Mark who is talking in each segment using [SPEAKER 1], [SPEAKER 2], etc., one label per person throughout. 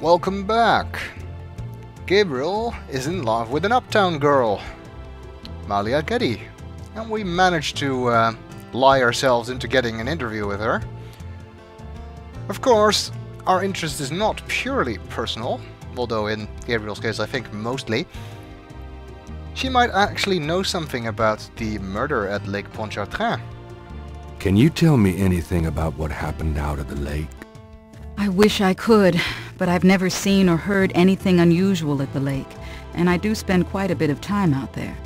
[SPEAKER 1] Welcome back. Gabriel is in love with an uptown girl, Malia Gedde, and we managed to uh, lie ourselves into getting an interview with her. Of course, our interest is not purely personal, although in Gabriel's case I think mostly. She might actually know something about the murder at Lake Pontchartrain.
[SPEAKER 2] Can you tell me anything about what happened out at the lake?
[SPEAKER 3] I wish I could, but I've never seen or heard anything unusual at the lake, and I do spend quite a bit of time out there.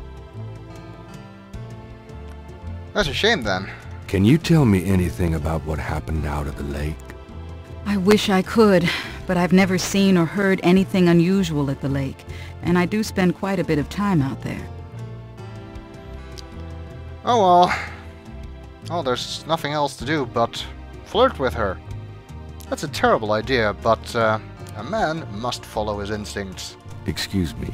[SPEAKER 1] That's a shame then.
[SPEAKER 2] Can you tell me anything about what happened out at the lake?
[SPEAKER 3] I wish I could, but I've never seen or heard anything unusual at the lake, and I do spend quite a bit of time out there.
[SPEAKER 1] Oh well. Oh, there's nothing else to do but flirt with her. That's a terrible idea, but uh, a man must follow his instincts.
[SPEAKER 2] Excuse me,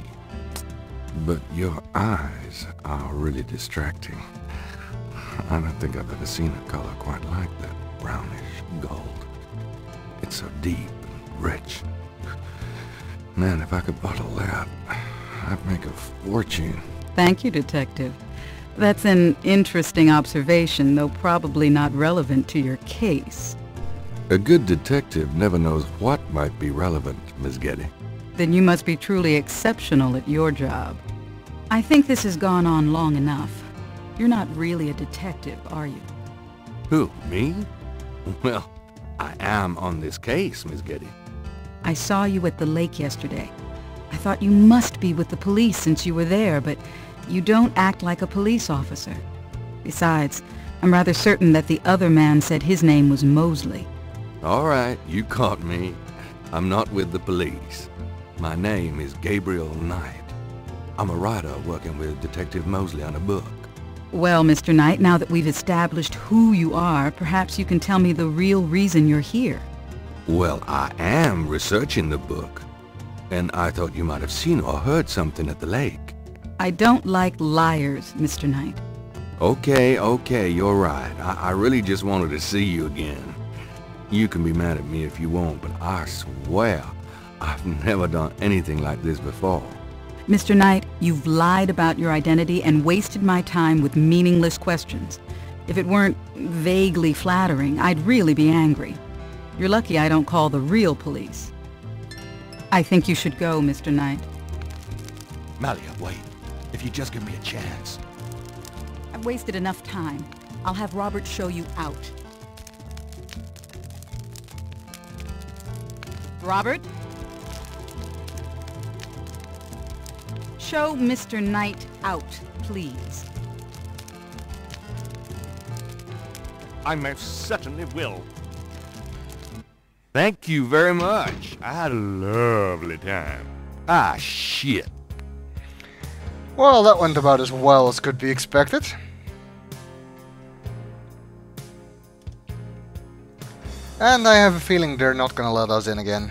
[SPEAKER 2] but your eyes are really distracting. I don't think I've ever seen a color quite like that brownish gold. It's so deep and rich. Man, if I could bottle that, I'd make a fortune.
[SPEAKER 3] Thank you, Detective. That's an interesting observation, though probably not relevant to your case.
[SPEAKER 2] A good detective never knows what might be relevant, Miss Gedde.
[SPEAKER 3] Then you must be truly exceptional at your job. I think this has gone on long enough. You're not really a detective, are you?
[SPEAKER 2] Who, me? Well, I am on this case, Miss Gedde.
[SPEAKER 3] I saw you at the lake yesterday. I thought you must be with the police since you were there, but you don't act like a police officer. Besides, I'm rather certain that the other man said his name was Mosley.
[SPEAKER 2] All right, you caught me. I'm not with the police. My name is Gabriel Knight. I'm a writer working with Detective Mosley on a book.
[SPEAKER 3] Well, Mr. Knight, now that we've established who you are, perhaps you can tell me the real reason you're here.
[SPEAKER 2] Well, I am researching the book. And I thought you might have seen or heard something at the lake.
[SPEAKER 3] I don't like liars, Mr. Knight.
[SPEAKER 2] Okay, okay, you're right. I, I really just wanted to see you again. You can be mad at me if you want, but I swear, I've never done anything like this before.
[SPEAKER 3] Mr. Knight, you've lied about your identity and wasted my time with meaningless questions. If it weren't vaguely flattering, I'd really be angry. You're lucky I don't call the real police. I think you should go, Mr. Knight.
[SPEAKER 4] Malia, wait. If you just give me a chance.
[SPEAKER 3] I've wasted enough time. I'll have Robert show you out. Robert? Show Mr. Knight out, please.
[SPEAKER 4] I most certainly will.
[SPEAKER 2] Thank you very much. I had a lovely time. Ah, shit.
[SPEAKER 1] Well, that went about as well as could be expected. And I have a feeling they're not gonna let us in again.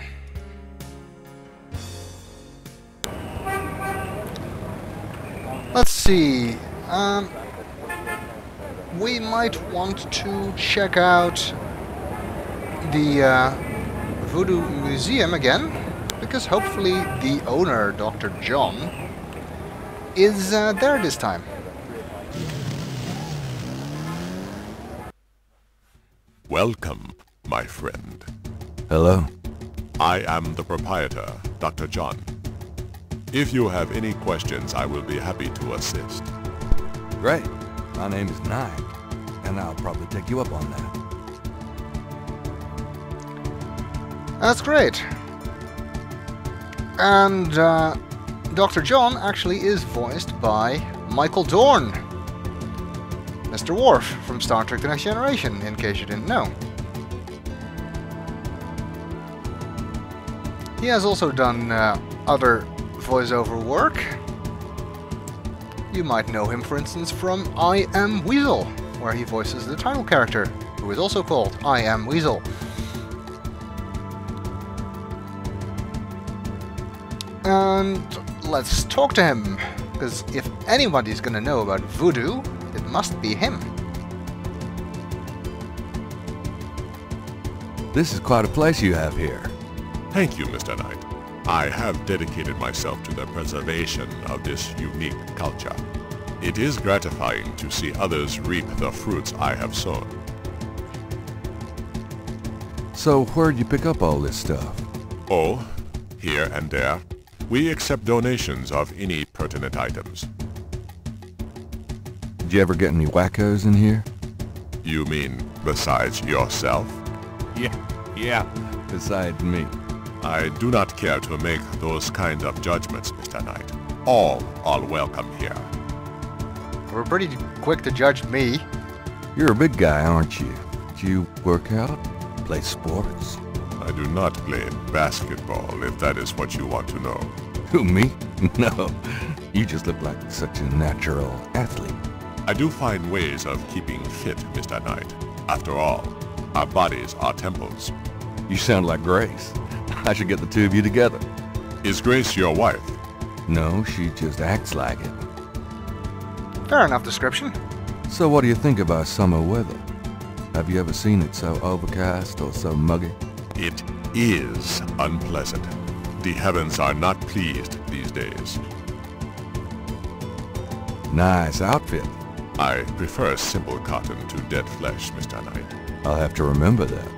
[SPEAKER 1] Let's see. Um, we might want to check out the uh, Voodoo Museum again, because hopefully the owner, Dr. John, is uh, there this time.
[SPEAKER 5] Welcome, my friend.
[SPEAKER 2] Hello.
[SPEAKER 5] I am the proprietor, Dr. John. If you have any questions, I will be happy to assist.
[SPEAKER 2] Great. My name is Knight, and I'll probably take you up on that.
[SPEAKER 1] That's great. And uh, Dr. John actually is voiced by Michael Dorn, Mr. Worf from Star Trek The Next Generation, in case you didn't know. He has also done uh, other voiceover work. You might know him, for instance, from I Am Weasel, where he voices the title character, who is also called I Am Weasel. And let's talk to him, because if anybody's gonna know about voodoo, it must be him.
[SPEAKER 2] This is quite a place you have here.
[SPEAKER 5] Thank you, Mr. Knight. I have dedicated myself to the preservation of this unique culture. It is gratifying to see others reap the fruits I have sown.
[SPEAKER 2] So where'd you pick up all this stuff?
[SPEAKER 5] Oh, here and there. We accept donations of any pertinent items.
[SPEAKER 2] Did you ever get any wackos in here?
[SPEAKER 5] You mean besides yourself?
[SPEAKER 2] Yeah, yeah. Besides me.
[SPEAKER 5] I do not care to make those kind of judgments, Mr. Knight. All are welcome here.
[SPEAKER 1] We're pretty quick to judge me.
[SPEAKER 2] You're a big guy, aren't you? Do you work out? Play sports?
[SPEAKER 5] I do not play basketball, if that is what you want to know.
[SPEAKER 2] Who, me? No. You just look like such a natural athlete.
[SPEAKER 5] I do find ways of keeping fit, Mr. Knight. After all, our bodies are temples.
[SPEAKER 2] You sound like Grace. I should get the two of you together.
[SPEAKER 5] Is Grace your wife?
[SPEAKER 2] No, she just acts like it.
[SPEAKER 1] Fair enough description.
[SPEAKER 2] So what do you think of our summer weather? Have you ever seen it so overcast or so muggy?
[SPEAKER 5] It is unpleasant. The heavens are not pleased these days.
[SPEAKER 2] Nice outfit.
[SPEAKER 5] I prefer simple cotton to dead flesh, Mr. Knight.
[SPEAKER 2] I'll have to remember that.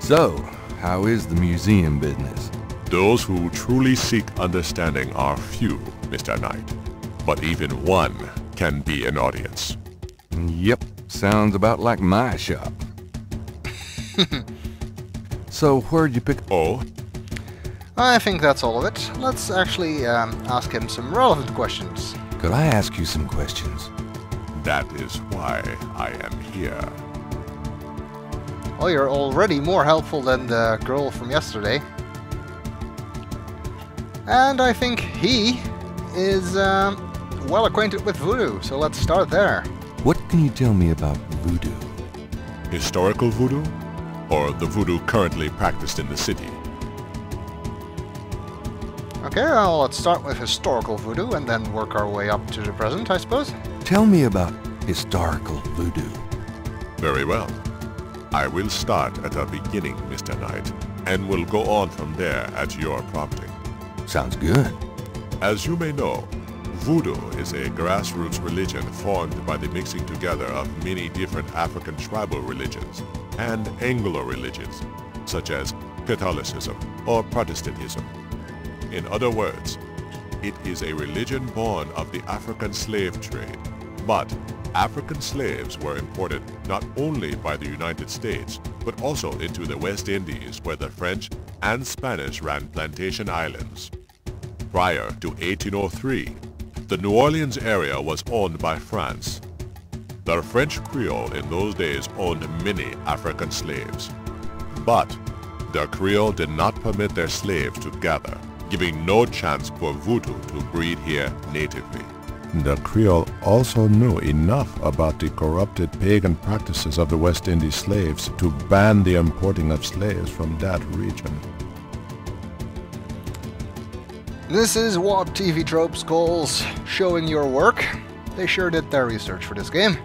[SPEAKER 2] So, how is the museum business?
[SPEAKER 5] Those who truly seek understanding are few, Mr. Knight. But even one can be an audience.
[SPEAKER 2] Yep, sounds about like my shop. so where'd you pick...
[SPEAKER 5] Oh,
[SPEAKER 1] I think that's all of it. Let's actually um, ask him some relevant questions.
[SPEAKER 2] Could I ask you some questions?
[SPEAKER 5] that is why I am here.
[SPEAKER 1] Well, you're already more helpful than the girl from yesterday. And I think he is um, well acquainted with voodoo, so let's start there.
[SPEAKER 2] What can you tell me about voodoo?
[SPEAKER 5] Historical voodoo? Or the voodoo currently practiced in the city?
[SPEAKER 1] Okay, well, let's start with historical voodoo and then work our way up to the present, I suppose.
[SPEAKER 2] Tell me about historical voodoo.
[SPEAKER 5] Very well. I will start at the beginning, Mr. Knight, and will go on from there at your prompting.
[SPEAKER 2] Sounds good.
[SPEAKER 5] As you may know, Voodoo is a grassroots religion formed by the mixing together of many different African tribal religions and Anglo religions, such as Catholicism or Protestantism. In other words, it is a religion born of the African slave trade. But African slaves were imported not only by the United States, but also into the West Indies where the French and Spanish ran plantation islands. Prior to 1803, the New Orleans area was owned by France. The French Creole in those days owned many African slaves. But the Creole did not permit their slaves to gather, giving no chance for voodoo to breed here natively. The Creole also knew enough about the corrupted pagan practices of the West Indies slaves to ban the importing of slaves from that region.
[SPEAKER 1] This is what TV Tropes calls showing your work. They sure did their research for this game.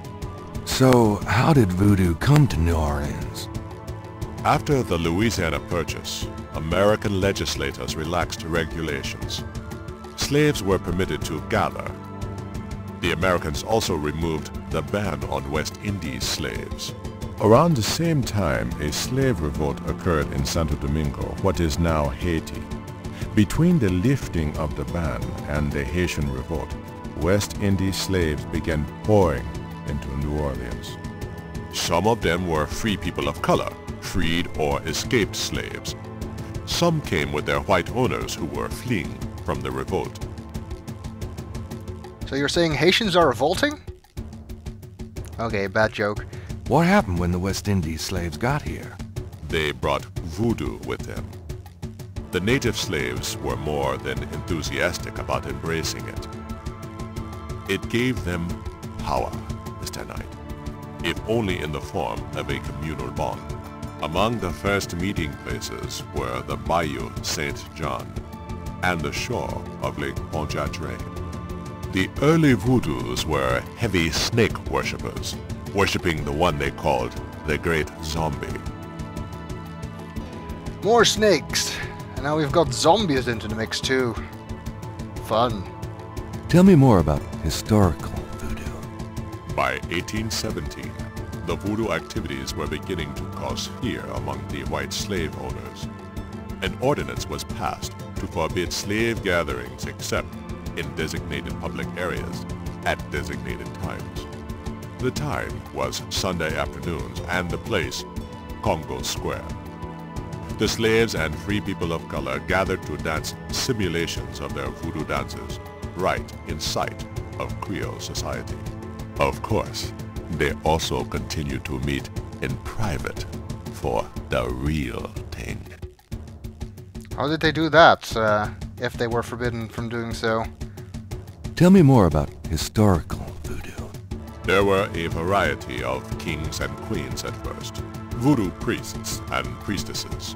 [SPEAKER 2] So, how did voodoo come to New Orleans?
[SPEAKER 5] After the Louisiana Purchase, American legislators relaxed regulations. Slaves were permitted to gather. The Americans also removed the ban on West Indies slaves. Around the same time, a slave revolt occurred in Santo Domingo, what is now Haiti. Between the lifting of the ban and the Haitian revolt, West Indies slaves began pouring into New Orleans. Some of them were free people of color, freed or escaped slaves. Some came with their white owners who were fleeing from the revolt.
[SPEAKER 1] So you're saying Haitians are revolting? Okay, bad joke.
[SPEAKER 2] What happened when the West Indies slaves got here?
[SPEAKER 5] They brought voodoo with them. The native slaves were more than enthusiastic about embracing it. It gave them power, Mr. Knight, if only in the form of a communal bond. Among the first meeting places were the Bayou St. John and the shore of Lake Pontchartrain. The early voodoos were heavy snake worshippers, worshipping the one they called the Great Zombie.
[SPEAKER 1] More snakes. And now we've got zombies into the mix too. Fun.
[SPEAKER 2] Tell me more about historical voodoo.
[SPEAKER 5] By 1817, the voodoo activities were beginning to cause fear among the white slave owners. An ordinance was passed to forbid slave gatherings except in designated public areas at designated times. The time was Sunday afternoons and the place, Congo Square. The slaves and free people of color gathered to dance simulations of their voodoo dances right in sight of Creole society. Of course, they also continued to meet in private for the real thing.
[SPEAKER 1] How did they do that, uh, if they were forbidden from doing so?
[SPEAKER 2] Tell me more about historical voodoo.
[SPEAKER 5] There were a variety of kings and queens at first, voodoo priests and priestesses.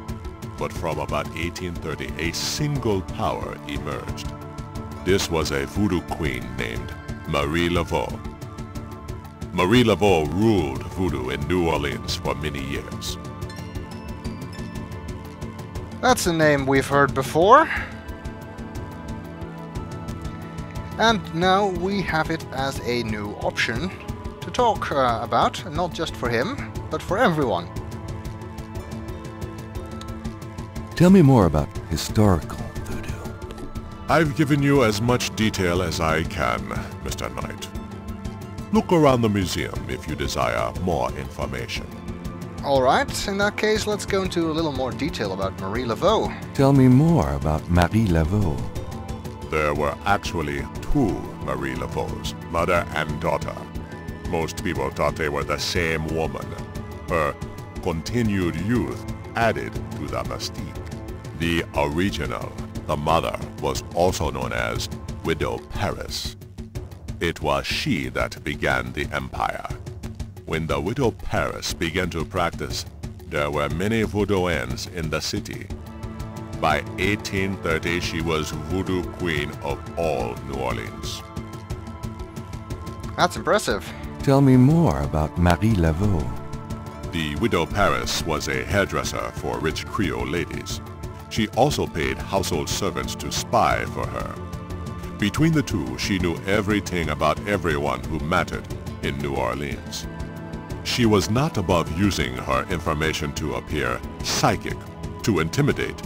[SPEAKER 5] But from about 1830, a single power emerged. This was a voodoo queen named Marie Laveau. Marie Laveau ruled voodoo in New Orleans for many years.
[SPEAKER 1] That's a name we've heard before. And now we have it as a new option to talk uh, about, not just for him, but for everyone.
[SPEAKER 2] Tell me more about historical voodoo.
[SPEAKER 5] I've given you as much detail as I can, Mr. Knight. Look around the museum if you desire more information.
[SPEAKER 1] Alright, in that case, let's go into a little more detail about Marie Laveau.
[SPEAKER 2] Tell me more about Marie Laveau.
[SPEAKER 5] There were actually two Marie Laveau's, mother and daughter. Most people thought they were the same woman. Her continued youth added to the mystique. The original, the mother, was also known as Widow Paris. It was she that began the empire. When the Widow Paris began to practice, there were many voodooans in the city. By 1830, she was voodoo queen of all New Orleans.
[SPEAKER 1] That's impressive.
[SPEAKER 2] Tell me more about Marie Laveau.
[SPEAKER 5] The Widow Paris was a hairdresser for rich Creole ladies. She also paid household servants to spy for her. Between the two, she knew everything about everyone who mattered in New Orleans. She was not above using her information to appear psychic, to intimidate,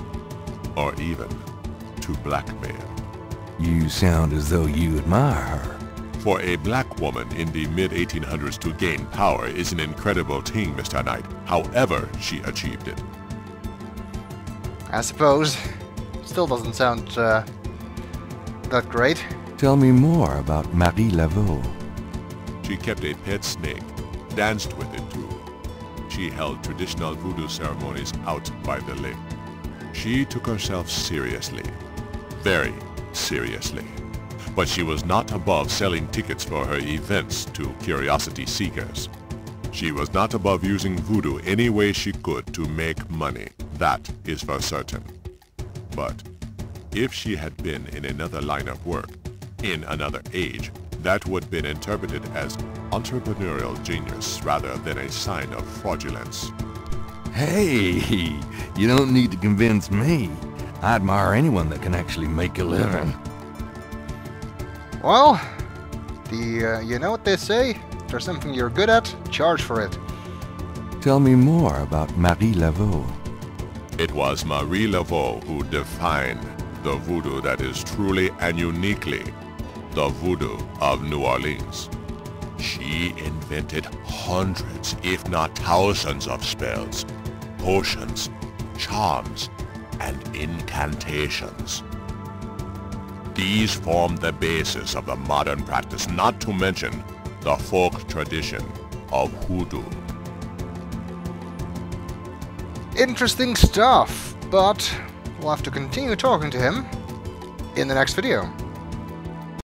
[SPEAKER 5] or even to blackmail.
[SPEAKER 2] You sound as though you admire her.
[SPEAKER 5] For a black woman in the mid-1800s to gain power is an incredible thing, Mr. Knight, however she achieved it.
[SPEAKER 1] I suppose. Still doesn't sound uh, that great.
[SPEAKER 2] Tell me more about Marie Laveau.
[SPEAKER 5] She kept a pet snake, danced with it too. She held traditional voodoo ceremonies out by the lake. She took herself seriously, very seriously. But she was not above selling tickets for her events to curiosity seekers. She was not above using voodoo any way she could to make money. That is for certain. But if she had been in another line of work, in another age, that would have been interpreted as entrepreneurial genius rather than a sign of fraudulence.
[SPEAKER 2] Hey, you don't need to convince me. I admire anyone that can actually make a living.
[SPEAKER 1] Well, the uh, you know what they say? If there's something you're good at, charge for it.
[SPEAKER 2] Tell me more about Marie Laveau.
[SPEAKER 5] It was Marie Laveau who defined the voodoo that is truly and uniquely the voodoo of New Orleans. She invented hundreds, if not thousands of spells, potions, charms, and incantations. These form the basis of the modern practice, not to mention the folk tradition of hoodoo.
[SPEAKER 1] Interesting stuff, but we'll have to continue talking to him in the next video.